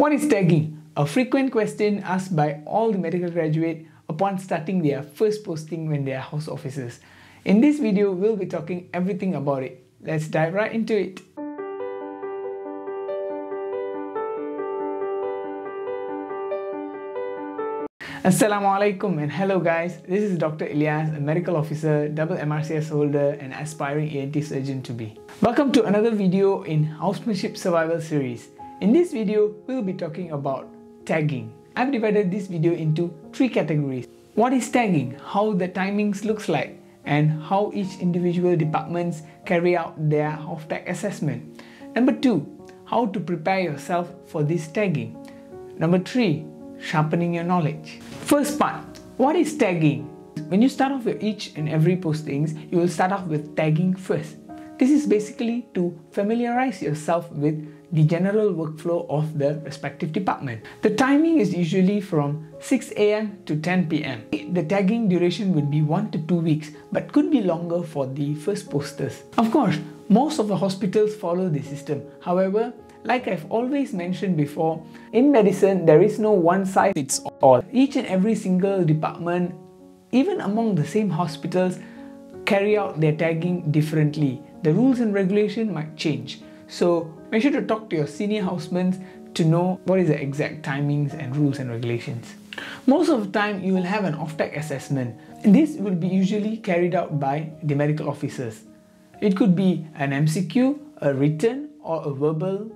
What is tagging? A frequent question asked by all the medical graduate upon starting their first posting when they are house officers. In this video, we'll be talking everything about it. Let's dive right into it. Assalamu alaikum and hello guys, this is Dr. Iliyas, a medical officer, double MRCS holder and aspiring ENT surgeon to be. Welcome to another video in Housemanship Survival series. In this video, we'll be talking about tagging. I've divided this video into three categories. What is tagging, how the timings looks like, and how each individual departments carry out their off-tag assessment. Number two, how to prepare yourself for this tagging. Number three, sharpening your knowledge. First part, what is tagging? When you start off with each and every postings, you will start off with tagging first. This is basically to familiarize yourself with the general workflow of the respective department. The timing is usually from 6 a.m. to 10 p.m. The tagging duration would be 1 to 2 weeks but could be longer for the first posters. Of course, most of the hospitals follow the system. However, like I've always mentioned before, in medicine there is no one size fits all. Each and every single department, even among the same hospitals, carry out their tagging differently. The rules and regulation might change. So make sure to talk to your senior housemen to know what is the exact timings and rules and regulations. Most of the time you will have an off-tag assessment. This will be usually carried out by the medical officers. It could be an MCQ, a written or a verbal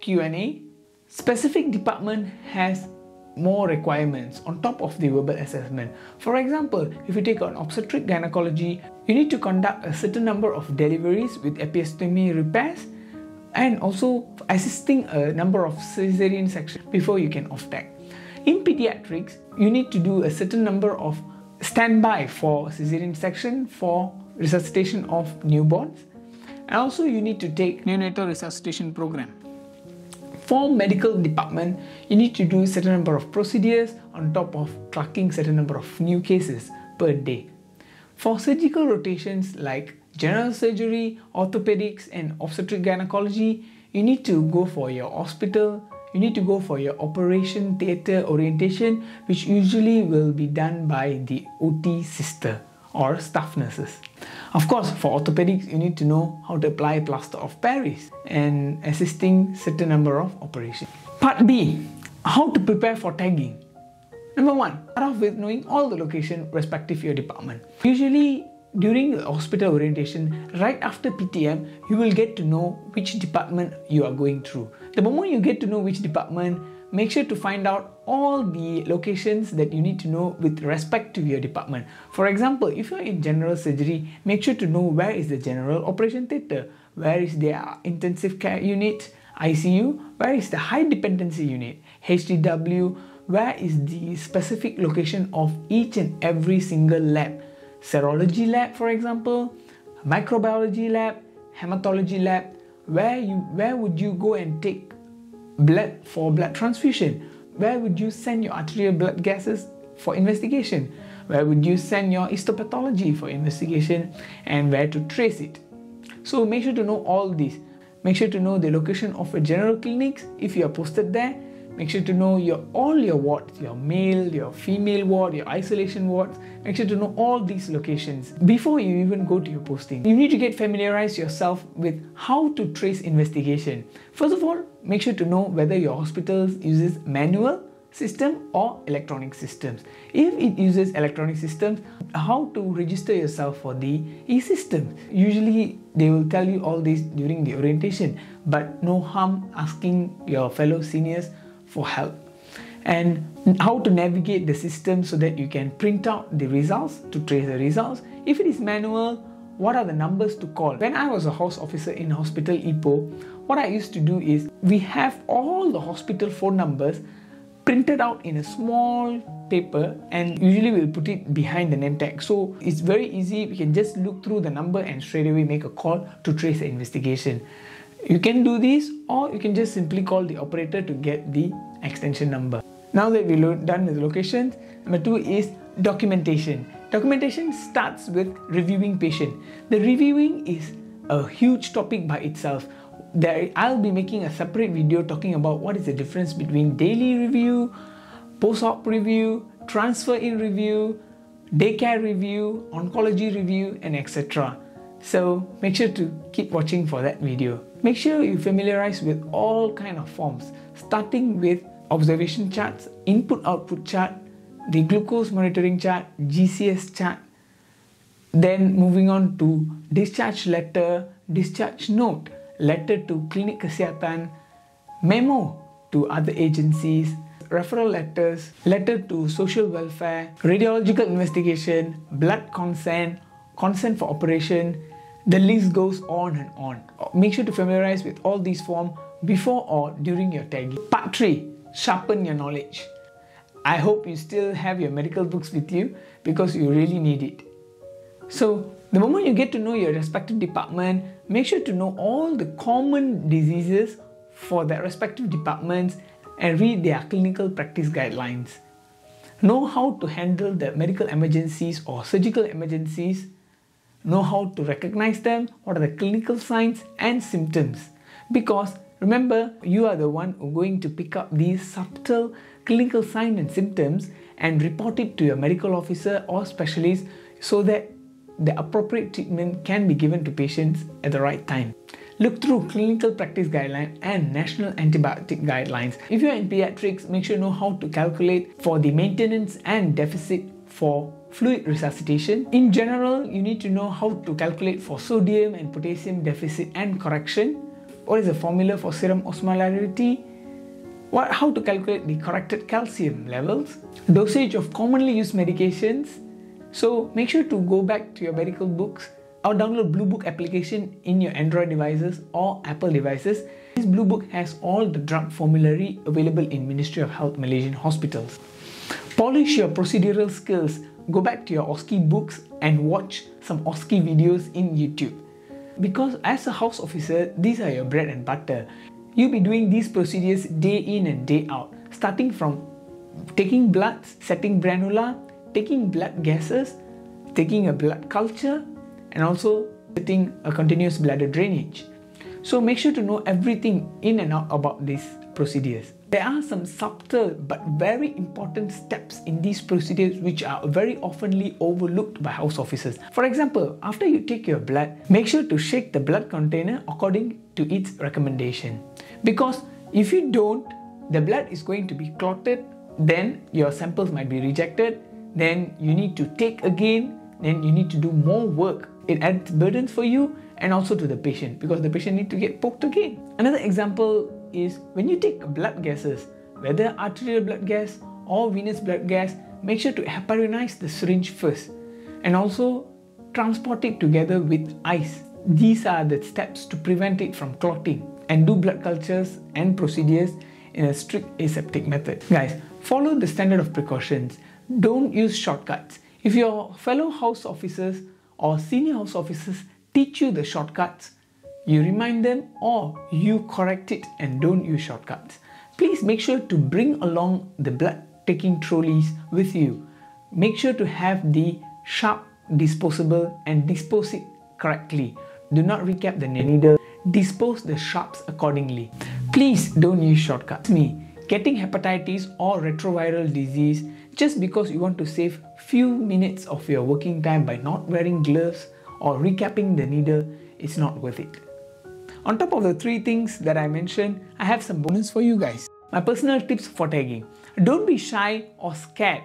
Q&A, specific department has more requirements on top of the verbal assessment. For example, if you take on obstetric gynecology, you need to conduct a certain number of deliveries with episiotomy repairs and also assisting a number of cesarean sections before you can off-tag. In pediatrics, you need to do a certain number of standby for cesarean section for resuscitation of newborns and also you need to take neonatal resuscitation program for medical department, you need to do a certain number of procedures on top of tracking certain number of new cases per day. For surgical rotations like general surgery, orthopedics, and obstetric gynecology, you need to go for your hospital, you need to go for your operation theatre orientation, which usually will be done by the OT sister or staff nurses. Of course, for orthopedics, you need to know how to apply plaster of Paris and assisting certain number of operations. Part B, how to prepare for tagging. Number one, start off with knowing all the location respective to your department. Usually, during hospital orientation, right after PTM, you will get to know which department you are going through. The moment you get to know which department, make sure to find out all the locations that you need to know with respect to your department. For example, if you're in general surgery, make sure to know where is the general operation theatre, where is the intensive care unit, ICU, where is the high dependency unit, HDW, where is the specific location of each and every single lab. Serology lab, for example, microbiology lab, hematology lab, where you where would you go and take blood for blood transfusion? Where would you send your arterial blood gases for investigation? Where would you send your histopathology for investigation and where to trace it? So make sure to know all these. Make sure to know the location of a general clinics if you are posted there Make sure to know your all your wards, your male, your female ward, your isolation wards. Make sure to know all these locations before you even go to your posting. You need to get familiarized yourself with how to trace investigation. First of all, make sure to know whether your hospital uses manual system or electronic systems. If it uses electronic systems, how to register yourself for the e-system. Usually they will tell you all this during the orientation, but no harm asking your fellow seniors for help and how to navigate the system so that you can print out the results to trace the results. If it is manual, what are the numbers to call? When I was a house officer in hospital Ipoh, what I used to do is we have all the hospital phone numbers printed out in a small paper and usually we'll put it behind the name tag. So it's very easy. We can just look through the number and straight away make a call to trace the investigation. You can do this or you can just simply call the operator to get the extension number. Now that we're done with locations, number two is documentation. Documentation starts with reviewing patient. The reviewing is a huge topic by itself. there I'll be making a separate video talking about what is the difference between daily review, post-op review, transfer in review, daycare review, oncology review, and etc. So make sure to keep watching for that video. Make sure you familiarize with all kind of forms, starting with observation charts, input-output chart, the glucose monitoring chart, GCS chart, then moving on to discharge letter, discharge note, letter to clinic kesihatan, memo to other agencies, referral letters, letter to social welfare, radiological investigation, blood consent, consent for operation. The list goes on and on. Make sure to familiarize with all these forms before or during your tagging. Part 3 Sharpen your knowledge. I hope you still have your medical books with you because you really need it. So, the moment you get to know your respective department, make sure to know all the common diseases for their respective departments and read their clinical practice guidelines. Know how to handle the medical emergencies or surgical emergencies. Know how to recognize them, what are the clinical signs and symptoms. Because remember, you are the one going to pick up these subtle clinical signs and symptoms and report it to your medical officer or specialist so that the appropriate treatment can be given to patients at the right time. Look through clinical practice guidelines and national antibiotic guidelines. If you're in pediatrics, make sure you know how to calculate for the maintenance and deficit for fluid resuscitation. In general, you need to know how to calculate for sodium and potassium deficit and correction. What is the formula for serum osmolarity? What, how to calculate the corrected calcium levels, dosage of commonly used medications, so make sure to go back to your medical books or download Blue Book application in your Android devices or Apple devices. This Blue Book has all the drug formulary available in Ministry of Health Malaysian hospitals. Polish your procedural skills. Go back to your OSCE books and watch some OSCE videos in YouTube. Because as a house officer, these are your bread and butter. You'll be doing these procedures day in and day out, starting from taking blood, setting branula, taking blood gases, taking a blood culture, and also setting a continuous bladder drainage. So make sure to know everything in and out about these procedures. There are some subtle but very important steps in these procedures which are very oftenly overlooked by house officers. For example, after you take your blood, make sure to shake the blood container according to its recommendation. Because if you don't, the blood is going to be clotted, then your samples might be rejected then you need to take again, then you need to do more work. It adds burdens for you and also to the patient because the patient need to get poked again. Another example is when you take blood gases, whether arterial blood gas or venous blood gas, make sure to heparinize the syringe first and also transport it together with ice. These are the steps to prevent it from clotting and do blood cultures and procedures in a strict aseptic method. Guys, follow the standard of precautions. Don't use shortcuts. If your fellow house officers or senior house officers teach you the shortcuts, you remind them or you correct it and don't use shortcuts. Please make sure to bring along the blood taking trolleys with you. Make sure to have the sharp disposable and dispose it correctly. Do not recap the needle. Dispose the sharps accordingly. Please don't use shortcuts. Me, getting hepatitis or retroviral disease just because you want to save few minutes of your working time by not wearing gloves or recapping the needle is not worth it. On top of the three things that I mentioned, I have some bonus for you guys. My personal tips for tagging. Don't be shy or scared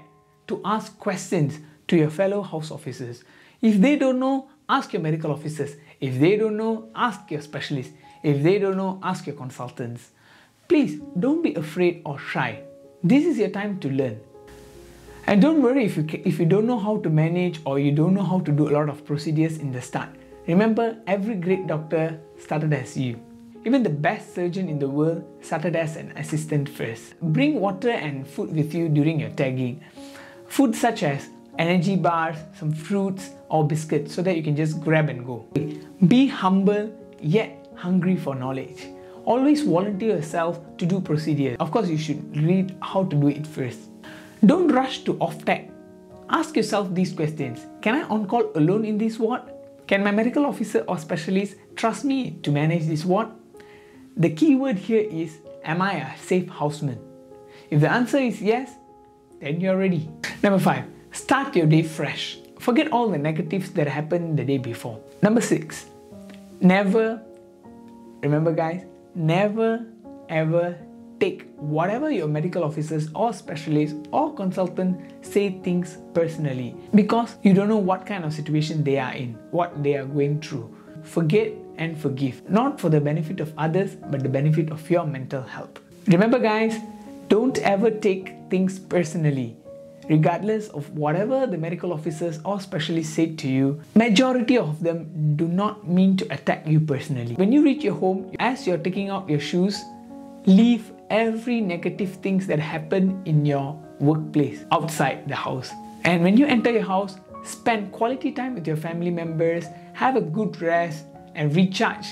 to ask questions to your fellow house officers. If they don't know, ask your medical officers. If they don't know, ask your specialists. If they don't know, ask your consultants. Please don't be afraid or shy. This is your time to learn. And don't worry if you, if you don't know how to manage or you don't know how to do a lot of procedures in the start. Remember, every great doctor started as you. Even the best surgeon in the world started as an assistant first. Bring water and food with you during your tagging. Food such as energy bars, some fruits, or biscuits so that you can just grab and go. Be humble yet hungry for knowledge. Always volunteer yourself to do procedures. Of course, you should read how to do it first. Don't rush to off-tag. Ask yourself these questions. Can I on-call alone in this ward? Can my medical officer or specialist trust me to manage this ward? The key word here is Am I a safe houseman? If the answer is yes, then you're ready. Number five, start your day fresh. Forget all the negatives that happened the day before. Number six, never, remember guys, never ever take whatever your medical officers or specialists or consultant say things personally because you don't know what kind of situation they are in, what they are going through. Forget and forgive, not for the benefit of others, but the benefit of your mental health. Remember, guys, don't ever take things personally. Regardless of whatever the medical officers or specialists say to you, majority of them do not mean to attack you personally. When you reach your home, as you're taking out your shoes, leave every negative things that happen in your workplace outside the house. And when you enter your house, spend quality time with your family members, have a good rest and recharge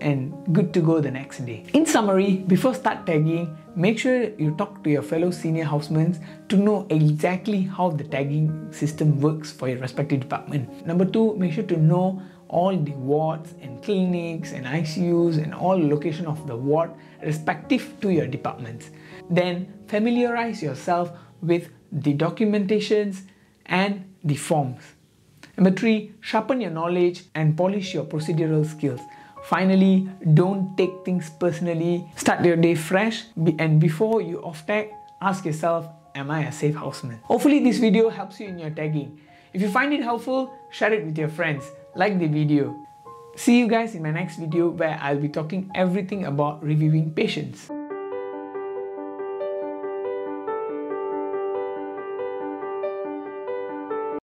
and good to go the next day. In summary, before start tagging, make sure you talk to your fellow senior housemen to know exactly how the tagging system works for your respective department. Number two, make sure to know all the wards and clinics and ICUs and all location of the ward respective to your departments. Then familiarize yourself with the documentations and the forms. Number three, sharpen your knowledge and polish your procedural skills. Finally, don't take things personally. Start your day fresh and before you off tag, ask yourself, am I a safe houseman? Hopefully this video helps you in your tagging. If you find it helpful, share it with your friends like the video. See you guys in my next video where I'll be talking everything about reviewing patients.